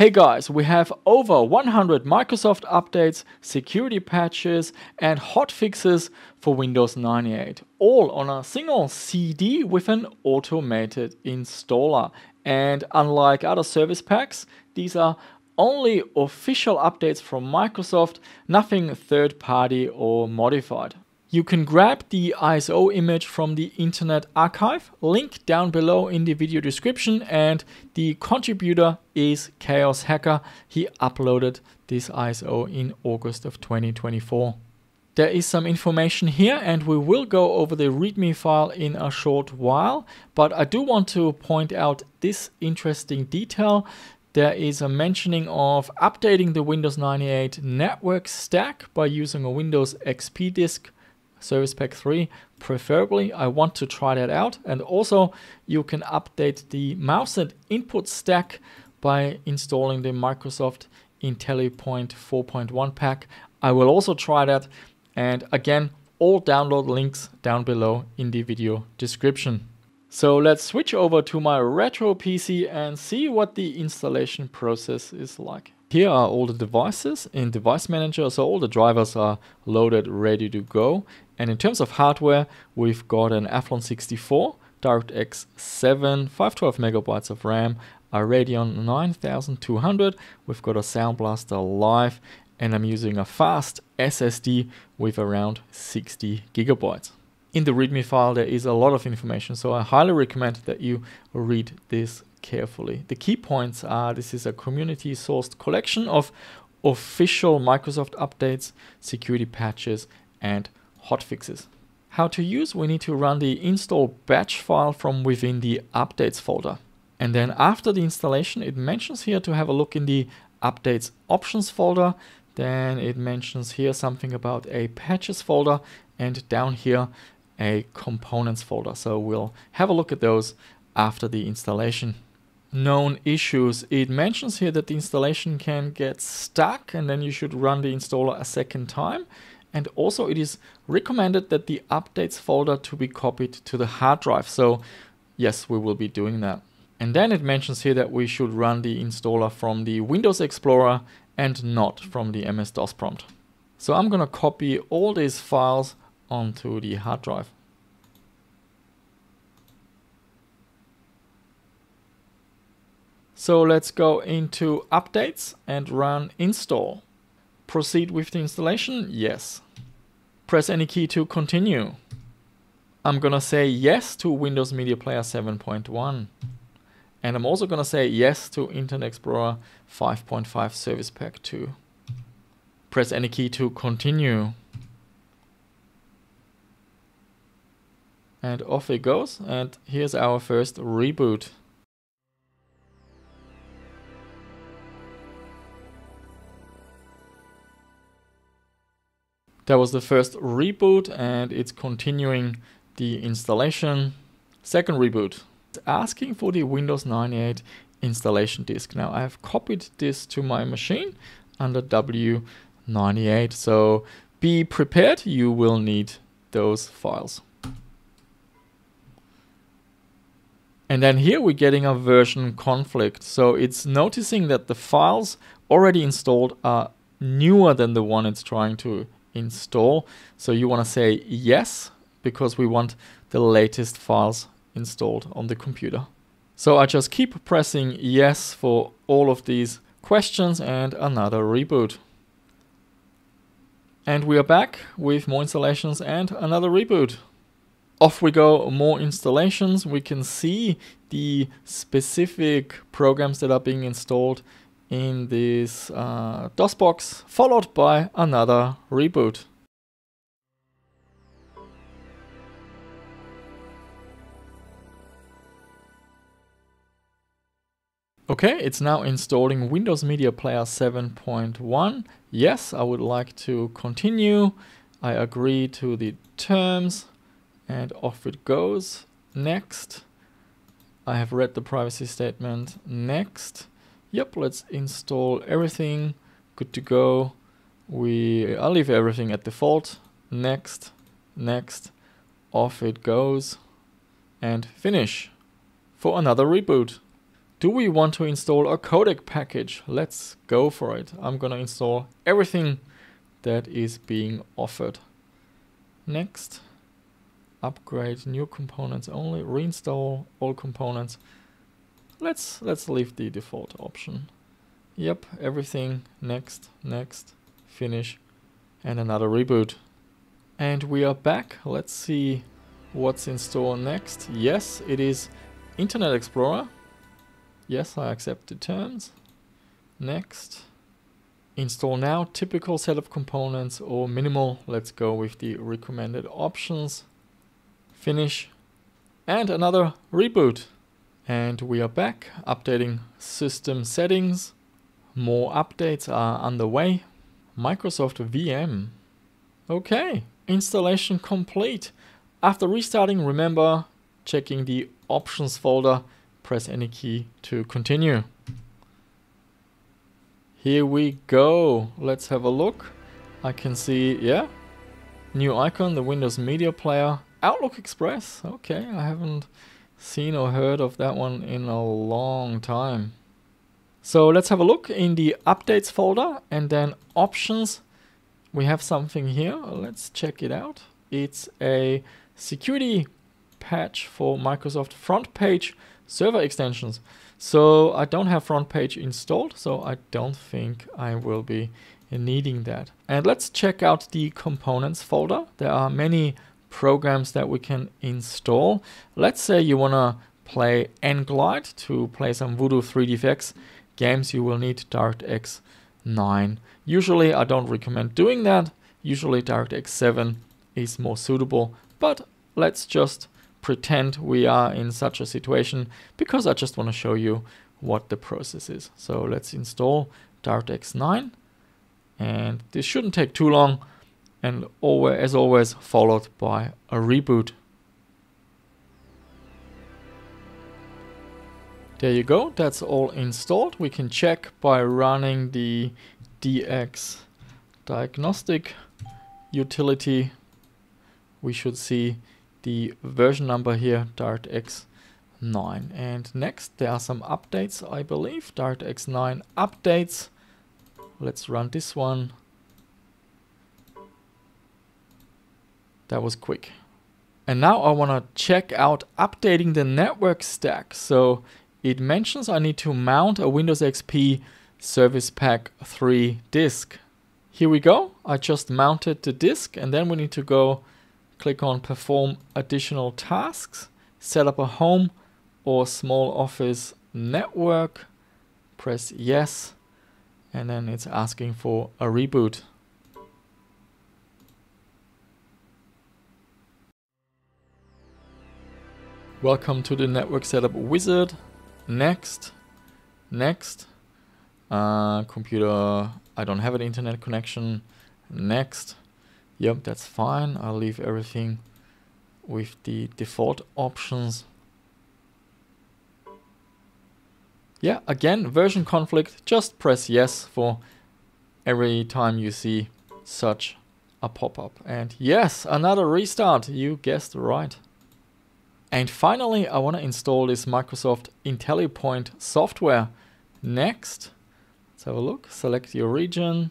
Hey guys, we have over 100 Microsoft updates, security patches, and hotfixes for Windows 98, all on a single CD with an automated installer. And unlike other service packs, these are only official updates from Microsoft, nothing third party or modified. You can grab the ISO image from the Internet Archive, link down below in the video description and the contributor is Chaos Hacker. He uploaded this ISO in August of 2024. There is some information here and we will go over the README file in a short while, but I do want to point out this interesting detail. There is a mentioning of updating the Windows 98 network stack by using a Windows XP disk Service Pack 3 preferably. I want to try that out. And also you can update the mouse and input stack by installing the Microsoft IntelliPoint 4.1 pack. I will also try that. And again, all download links down below in the video description. So let's switch over to my retro PC and see what the installation process is like. Here are all the devices in Device Manager, so all the drivers are loaded, ready to go. And in terms of hardware, we've got an Athlon 64, DirectX 7, 512 megabytes of RAM, a Radeon 9200, we've got a Sound Blaster Live, and I'm using a fast SSD with around 60 gigabytes. In the README file, there is a lot of information, so I highly recommend that you read this carefully. The key points are this is a community sourced collection of official Microsoft updates, security patches, and hotfixes. How to use, we need to run the install batch file from within the updates folder. And then after the installation, it mentions here to have a look in the updates options folder. Then it mentions here something about a patches folder and down here a components folder. So we'll have a look at those after the installation known issues. It mentions here that the installation can get stuck and then you should run the installer a second time. And also it is recommended that the updates folder to be copied to the hard drive. So yes, we will be doing that. And then it mentions here that we should run the installer from the Windows Explorer and not from the MS-DOS prompt. So I'm going to copy all these files onto the hard drive. So let's go into updates and run install. Proceed with the installation? Yes. Press any key to continue. I'm gonna say yes to Windows Media Player 7.1. And I'm also gonna say yes to Internet Explorer 5.5 Service Pack 2. Press any key to continue. And off it goes. And here's our first reboot. That was the first reboot and it's continuing the installation. Second reboot. It's asking for the Windows 98 installation disk. Now I have copied this to my machine under W98. So be prepared, you will need those files. And then here we're getting a version conflict. So it's noticing that the files already installed are newer than the one it's trying to install. So you want to say yes, because we want the latest files installed on the computer. So I just keep pressing yes for all of these questions and another reboot. And we are back with more installations and another reboot. Off we go, more installations. We can see the specific programs that are being installed in this uh, DOSBox, followed by another reboot. Okay, it's now installing Windows Media Player 7.1. Yes, I would like to continue. I agree to the terms and off it goes. Next. I have read the privacy statement. Next. Yep, let's install everything. Good to go. We I'll leave everything at default. Next, next, off it goes, and finish for another reboot. Do we want to install a codec package? Let's go for it. I'm gonna install everything that is being offered. Next, upgrade new components only, reinstall all components. Let's let's leave the default option. Yep, everything next, next, finish, and another reboot. And we are back. Let's see what's in store next. Yes, it is Internet Explorer. Yes, I accept the terms. Next. Install now, typical set of components or minimal. Let's go with the recommended options. Finish. And another reboot. And we are back, updating system settings. More updates are underway. Microsoft VM. Okay, installation complete. After restarting, remember checking the options folder, press any key to continue. Here we go. Let's have a look. I can see, yeah, new icon, the Windows Media Player, Outlook Express. Okay, I haven't seen or heard of that one in a long time. So let's have a look in the updates folder and then options. We have something here. Let's check it out. It's a security patch for Microsoft FrontPage server extensions. So I don't have FrontPage installed, so I don't think I will be needing that. And let's check out the components folder. There are many programs that we can install. Let's say you want to play nGlide to play some Voodoo 3DFX games, you will need DirectX 9. Usually I don't recommend doing that. Usually DirectX 7 is more suitable, but let's just pretend we are in such a situation because I just want to show you what the process is. So let's install DirectX 9 and this shouldn't take too long and always, as always followed by a reboot. There you go, that's all installed. We can check by running the DX diagnostic utility. We should see the version number here, DirectX 9. And next, there are some updates, I believe. DirectX 9 updates. Let's run this one. That was quick. And now I want to check out updating the network stack. So it mentions I need to mount a Windows XP Service Pack 3 disk. Here we go. I just mounted the disk and then we need to go click on perform additional tasks, set up a home or small office network, press yes, and then it's asking for a reboot. Welcome to the network setup wizard. Next, next, uh, computer, I don't have an internet connection. Next, Yep, that's fine. I'll leave everything with the default options. Yeah, again, version conflict, just press yes for every time you see such a pop-up. And yes, another restart, you guessed right. And finally, I want to install this Microsoft IntelliPoint software. Next, let's have a look, select your region,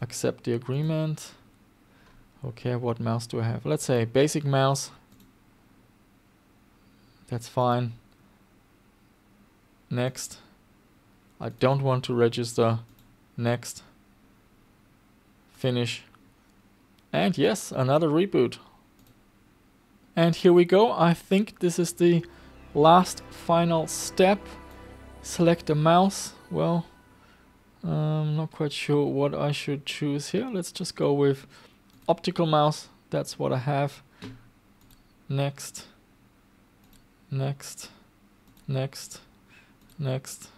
accept the agreement. Okay, what mouse do I have? Let's say basic mouse. That's fine. Next. I don't want to register. Next. Finish. And yes, another reboot. And here we go. I think this is the last final step. Select a mouse. Well, I'm not quite sure what I should choose here. Let's just go with optical mouse. That's what I have. Next. Next. Next. Next.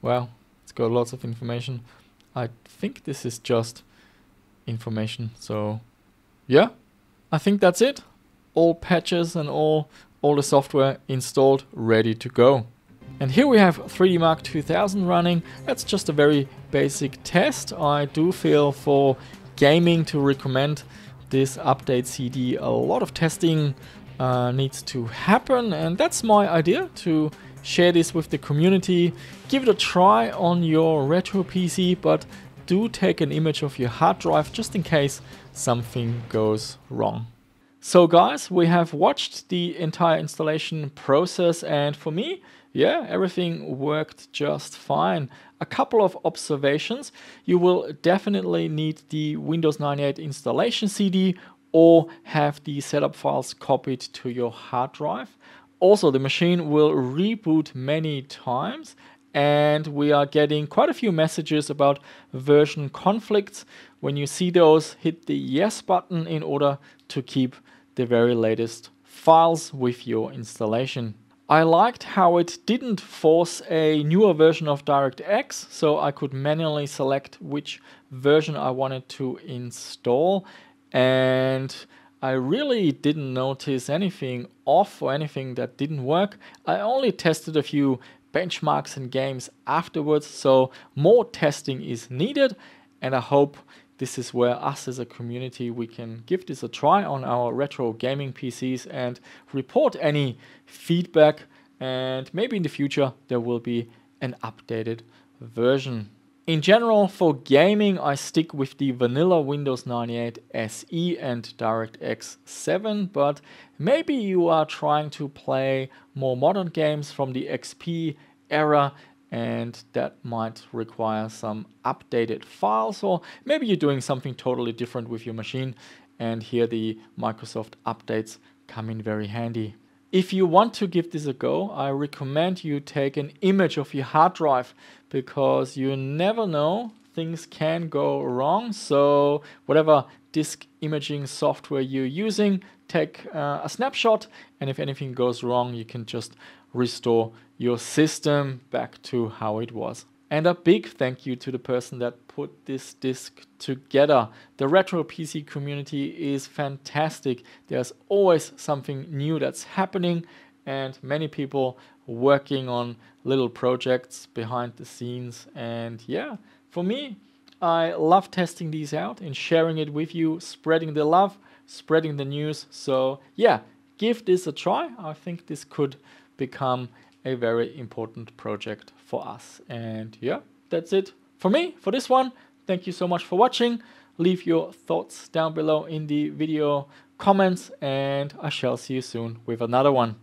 Well, it's got lots of information. I think this is just information. So yeah, I think that's it. All patches and all, all the software installed, ready to go. And here we have 3D Mark 2000 running. That's just a very basic test. I do feel for gaming to recommend this update CD. A lot of testing uh, needs to happen and that's my idea to share this with the community, give it a try on your retro PC, but do take an image of your hard drive just in case something goes wrong. So guys, we have watched the entire installation process and for me, yeah, everything worked just fine. A couple of observations. You will definitely need the Windows 98 installation CD or have the setup files copied to your hard drive. Also, the machine will reboot many times and we are getting quite a few messages about version conflicts. When you see those, hit the yes button in order to keep the very latest files with your installation. I liked how it didn't force a newer version of DirectX, so I could manually select which version I wanted to install. And I really didn't notice anything off or anything that didn't work. I only tested a few benchmarks and games afterwards, so more testing is needed. And I hope this is where us as a community we can give this a try on our retro gaming PCs and report any feedback and maybe in the future there will be an updated version. In general for gaming I stick with the vanilla Windows 98 SE and DirectX 7 but maybe you are trying to play more modern games from the XP era and that might require some updated files or maybe you're doing something totally different with your machine and here the Microsoft updates come in very handy. If you want to give this a go, I recommend you take an image of your hard drive because you never know things can go wrong. So whatever disk imaging software you're using, take uh, a snapshot and if anything goes wrong, you can just restore your system back to how it was. And a big thank you to the person that put this disc together. The retro PC community is fantastic. There's always something new that's happening and many people working on little projects behind the scenes. And yeah, for me, I love testing these out and sharing it with you, spreading the love, spreading the news. So yeah, give this a try. I think this could become a very important project for us. And yeah, that's it for me for this one. Thank you so much for watching. Leave your thoughts down below in the video comments and I shall see you soon with another one.